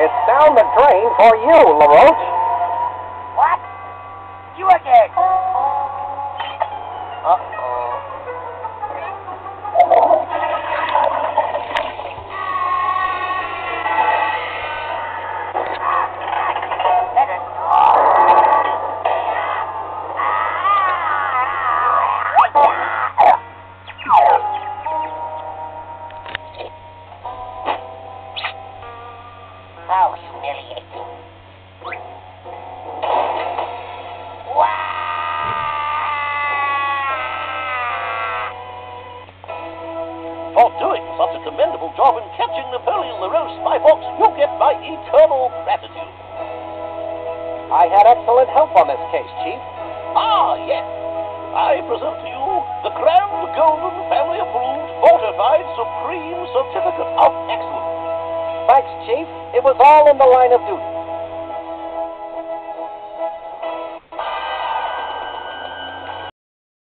It's down the drain for you, LeRoach. For doing such a commendable job in catching Napoleon LeRoach, my fox, you get my eternal gratitude. I had excellent help on this case, Chief. Ah, yes. I present to you the Grand Golden Family Approved Fortified Supreme Certificate of Excellence. It was all in the line of duty.